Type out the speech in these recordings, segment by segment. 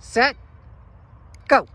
set, go.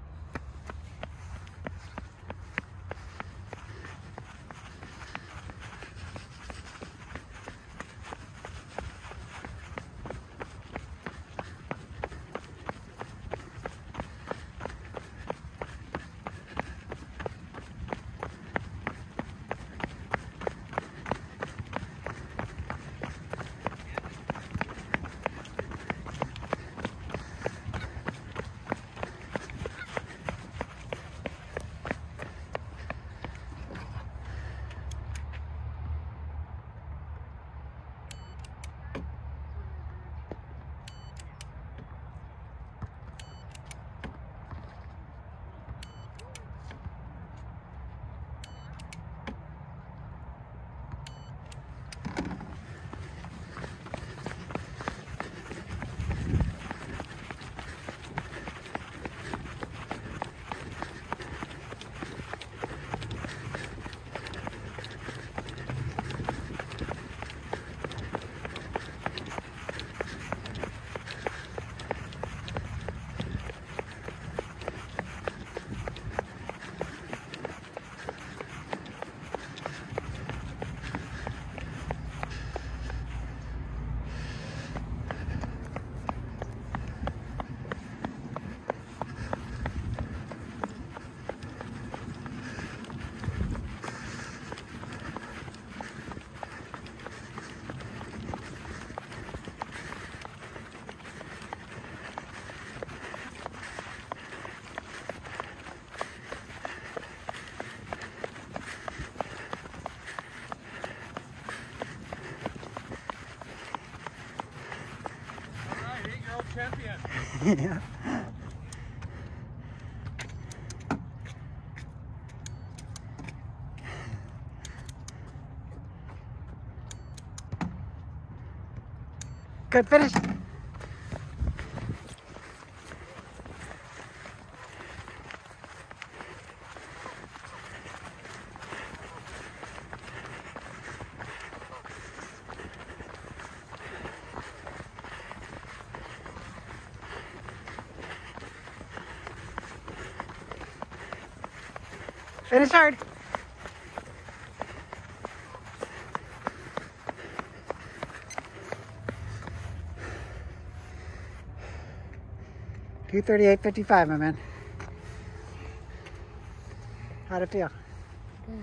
Yeah. Good finish. Finish hard. Two thirty-eight fifty-five, my man. How'd it feel? Good.